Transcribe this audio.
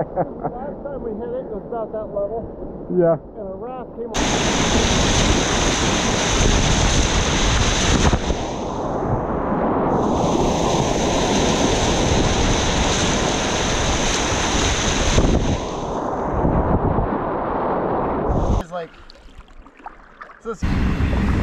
Last time we hit it, it was about that level. Yeah. And a raft came It's like, it's this.